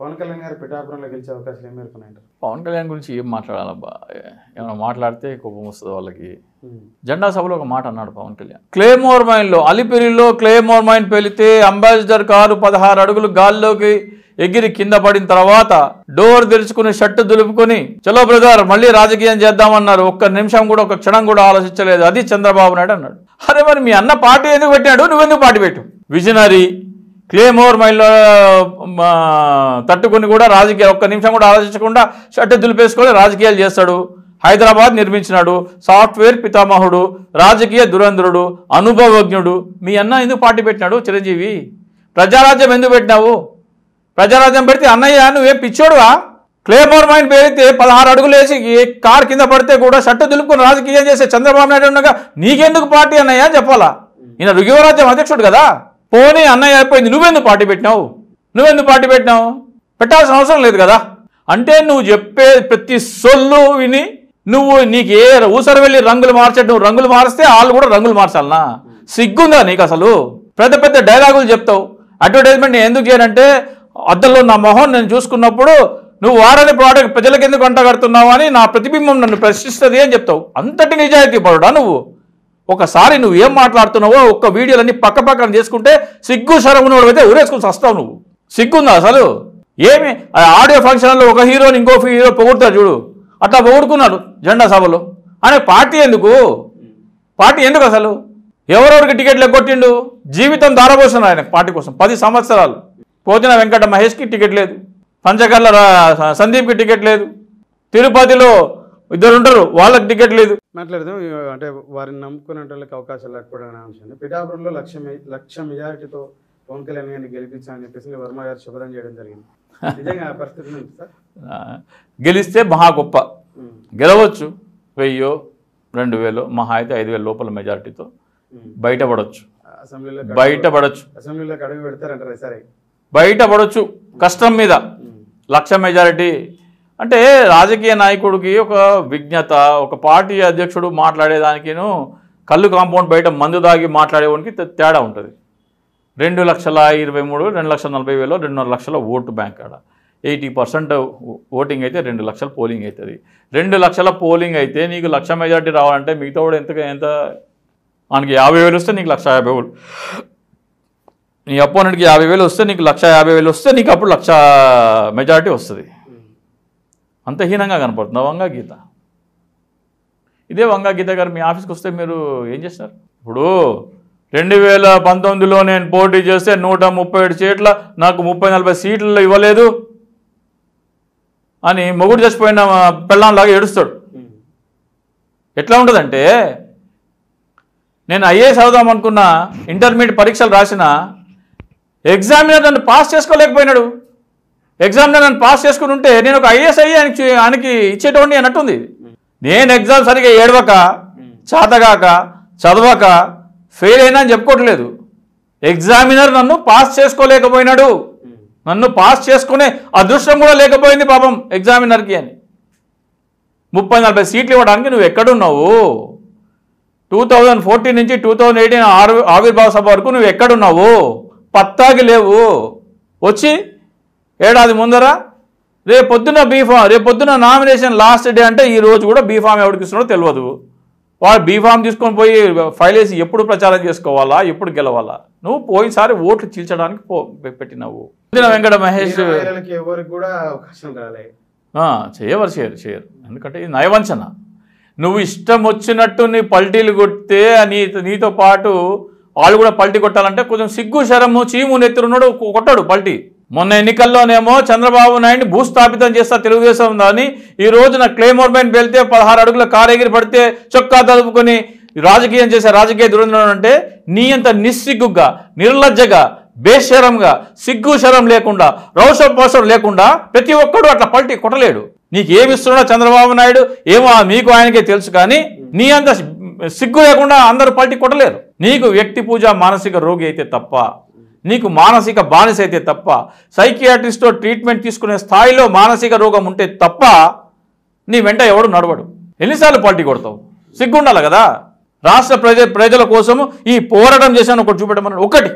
పవన్ కళ్యాణ్ గారు పిఠాపురంలో గెలిచే అవకాశాలు ఏం మేరకు ఉన్నాయంటారు పవన్ కళ్యాణ్ గురించి ఏం మాట్లాడాలబ్బా? ఏమైనా మాట్లాడితే కోపం వస్తుంది వాళ్ళకి. జెండా సభలో ఒక మాట అన్నాడు పవన్ కళ్యాణ్. క్లేమోర్ మైన్లో అలిపిరిలో క్లేమోర్ మైన్ పేలితే అంబాసిడర్ కారు పదహారు అడుగులు గాల్లోకి ఎగిరి కింద పడిన తర్వాత డోర్ తెరుచుకుని షర్టు దులుపుకొని చలో బ్రదర్ మళ్ళీ రాజకీయం చేద్దామన్నారు. ఒక్క నిమిషం కూడా ఒక క్షణం కూడా ఆలోచించలేదు. అది చంద్రబాబు నాయుడు అన్నాడు. అరే మరి మీ అన్న పార్టీ ఎందుకు పెట్టాడు నువ్వెందుకు పార్టీ పెట్టు విజనరీ క్లేమోర్ మైల్లో తట్టుకుని కూడా రాజకీయ ఒక్క నిమిషం కూడా ఆలోచించకుండా షట్టు దులిపేసుకొని రాజకీయాలు చేస్తాడు. హైదరాబాద్ నిర్మించినాడు. సాఫ్ట్వేర్ పితామహుడు రాజకీయ దురంధరుడు అనుభవజ్ఞుడు. మీ అన్న ఎందుకు పార్టీ పెట్టినాడు చిరంజీవి? ప్రజారాజ్యం ఎందుకు పెట్టినావు? ప్రజారాజ్యం పెడితే అన్నయ్య నువ్వేం పిచ్చోడువా? క్లేమోర్ మైండ్ పేరితే పదహారు అడుగులు వేసి కార్ కింద పడితే కూడా షట్టు దులుపుకొని రాజకీయం చేసే చంద్రబాబు నాయుడు ఉండగా నీకెందుకు పార్టీ అన్నయ్య అని చెప్పాలా? ఈయన రుగివరాజ్యం అధ్యక్షుడు కదా? పోనీ అన్నయ్య అయిపోయింది నువ్వెందుకు పార్టీ పెట్టినావు? నువ్వెందుకు పార్టీ పెట్టినావు? పెట్టాల్సిన అవసరం లేదు కదా. అంటే నువ్వు చెప్పే ప్రతి సొల్లు విని నువ్వు నీకు ఏ ఊసర వెళ్ళి రంగులు మార్చడం నువ్వు రంగులు మారిస్తే వాళ్ళు కూడా రంగులు మార్చాలనా? సిగ్గుందా నీకు అసలు? పెద్ద పెద్ద డైలాగులు చెప్తావు. అడ్వర్టైజ్మెంట్ నేను ఎందుకు చేయనంటే అద్దంలో నా మొహం నేను చూసుకున్నప్పుడు నువ్వు వాడని ప్రోడక్ట్ ప్రజలకు ఎందుకు వంట కడుతున్నావు అని నా ప్రతిబింబం నన్ను ప్రశ్నిస్తుంది అని చెప్తావు. అంతటి నిజాయితీ పరుడా నువ్వు? ఒకసారి నువ్వు ఏం మాట్లాడుతున్నావో ఒక్క వీడియోలన్నీ పక్క పక్కన చేసుకుంటే సిగ్గు శరమునోడు అయితే ఊరేసుకుని వస్తావు నువ్వు. సిగ్గుందా అసలు? ఏమి? ఆడియో ఫంక్షన్లో ఒక హీరోని ఇంకో హీరో పొగుడుతాడు చూడు. అట్లా పొగుడుకున్నాడు జెండా సభలో. అనే పార్టీ ఎందుకు? పార్టీ ఎందుకు అసలు? ఎవరెవరికి టికెట్లు ఎగ్గొట్టిండు జీవితం దారబోస్తున్నారు ఆయన పార్టీ కోసం పది సంవత్సరాలు. పోతిన వెంకట మహేష్కి టికెట్ లేదు. పంచకర్ల సందీప్కి టికెట్ లేదు. తిరుపతిలో ఇద్దరు ఉంటారు వాళ్ళకి టికెట్ లేదు. మాట్లాడదాం అంటే వారిని నమ్ముకునే వాళ్ళకి అవకాశాలు లేకపోవడం అనే అంశం పిఠాపురంలో లక్ష లక్ష మెజారిటీతో పవన్ కళ్యాణ్ గారిని గెలిపించాలని చెప్పేసి వర్మ గారు శుభ్రం చేయడం జరిగింది. నిజంగా ఆ పరిస్థితి సార్? గెలిస్తే మహా గొప్ప. గెలవచ్చు వెయ్యో రెండు వేలు మహా అయితే ఐదు వేల లోపల మెజారిటీతో. బయటపడవచ్చు అసెంబ్లీలో బయటపడవచ్చు అసెంబ్లీలోకి అడుగు పెడతారంటారు సరే బయటపడవచ్చు కష్టం మీద. లక్ష మెజారిటీ అంటే రాజకీయ నాయకుడికి ఒక విజ్ఞత ఒక పార్టీ అధ్యక్షుడు మాట్లాడేదానికిను కళ్ళు కాంపౌండ్ బయట మందు దాగి మాట్లాడేవానికి తేడా ఉంటుంది. రెండు లక్షల ఇరవై మూడు రెండు లక్షల నలభై వేలు రెండున్నర లక్షల ఓటు బ్యాంక్ ఆడ. ఎయిటీ పర్సెంట్ ఓటింగ్ అయితే రెండు లక్షల పోలింగ్ అవుతుంది రెండు లక్షల పోలింగ్ అయితే నీకు లక్ష మెజారిటీ రావాలంటే మిగతా కూడా ఎంత ఎంత? మనకి యాభై వేలు వస్తే నీకు లక్ష యాభై వేలు. నీ అపోనెంట్కి యాభై వేలు వస్తే నీకు లక్ష యాభై వేలు వస్తే నీకు అప్పుడు లక్ష మెజారిటీ వస్తుంది. అంత హీనంగా కనపడుతుందా. వంగా గీత. ఇదే వంగా గీత గారు మీ ఆఫీస్కి వస్తే మీరు ఏం చేస్తారు? ఇప్పుడు రెండు వేల పంతొమ్మిదిలో నేను పోటీ చేస్తే నూట ముప్పై ఏడు సీట్ల నాకు ముప్పై నలభై సీట్లు ఇవ్వలేదు అని మొగుడు చచ్చిపోయిన పెళ్ళంలాగా ఏడుస్తాడు. ఎట్లా ఉంటుందంటే నేను ఐఏఎస్ అవుదాం అనుకున్న ఇంటర్మీడియట్ పరీక్షలు రాసిన ఎగ్జామినర్ నన్ను పాస్ చేసుకోలేకపోయినాడు. ఎగ్జామినర్ నన్ను పాస్ చేసుకుని ఉంటే నేను ఒక ఐఏఎస్ అయ్యి ఆయనకి ఆయనకి ఇచ్చేటోడిని అన్నట్టుంది. నేను ఎగ్జామ్ సరిగా ఏడవక చాతగాక చదవక ఫెయిల్ అయినా అని చెప్పుకోవట్లేదు. ఎగ్జామినర్ నన్ను పాస్ చేసుకోలేకపోయినాడు. ఉమ్, నన్ను పాస్ చేసుకునే అదృష్టం కూడా లేకపోయింది పాపం ఎగ్జామినర్కి అని. ముప్పై నలభై సీట్లు ఇవ్వడానికి నువ్వు ఎక్కడున్నావు? టూ థౌజండ్ ఫోర్టీన్ నుంచి టూ థౌజండ్ ఎయిటీన్ ఆవిర్భావ సభ వరకు నువ్వు ఎక్కడున్నావు? పత్తాకి లేవు. వచ్చి ఏడాది ముందర? రేపు పొద్దున బీఫామ్ రేపు పొద్దున నామినేషన్ లాస్ట్ డే అంటే ఈ రోజు కూడా బీఫామ్ ఎవరికి ఇస్తున్నాడో తెలియదు వాడు బీఫామ్ తీసుకొని పోయి ఫైల్ వేసి ఎప్పుడు ప్రచారం చేసుకోవాలా ఎప్పుడు గెలవాలా? నువ్వు పోయినసారి ఓట్లు చీల్చడానికి పో పెట్టినావు. వెంకట మహేష్ చేయవరు చేయరు చేయరు. ఎందుకంటే ఇది నయవంచన. నువ్వు ఇష్టం వచ్చినట్టు నీ పల్టీలు కొడితే నీ నీతో పాటు వాళ్ళు కూడా పల్టీ కొట్టాలంటే కొంచెం సిగ్గు శరము చీము నెత్తురున్నాడు కొట్టాడు పల్టీ. మొన్న ఎన్నికల్లోనేమో చంద్రబాబు నాయుడిని భూస్థాపితం చేస్తా తెలుగుదేశం ఉందని ఈ రోజున క్లెయిమోర్ మైన్ వెళ్తే పదహారు అడుగుల కారెగిరి పడితే చొక్కా తలుపుకొని రాజకీయం చేసే రాజకీయ దురంధరం అంటే నీ అంత నిస్సిగ్గుగా నిర్లజ్జగా బేషరంగా సిగ్గు శరం లేకుండా రౌషం పోషం లేకుండా ప్రతి ఒక్కడు అట్లా పల్టీ కొట్టలేడు. నీకు ఏమి ఇస్తున్నాడో చంద్రబాబు నాయుడు ఏమో మీకు ఆయనకే తెలుసు కానీ నీ అంత సిగ్గు లేకుండా అందరూ పల్టీ కొట్టలేరు. నీకు వ్యక్తి పూజ మానసిక రోగి అయితే తప్ప. నీకు మానసిక బానిస అయితే తప్ప సైకియాట్రిస్ట్తో ట్రీట్మెంట్ తీసుకునే స్థాయిలో మానసిక రోగం ఉంటే తప్ప నీ వెంట ఎవడు నడవడు. ఎన్నిసార్లు పార్టీ కొడతావు? సిగ్గుండాలి కదా? రాష్ట్ర ప్రజ ప్రజల కోసము ఈ పోరాటం చేశాను ఒకటి చూపెట్టమన్నాడు. ఒకటి.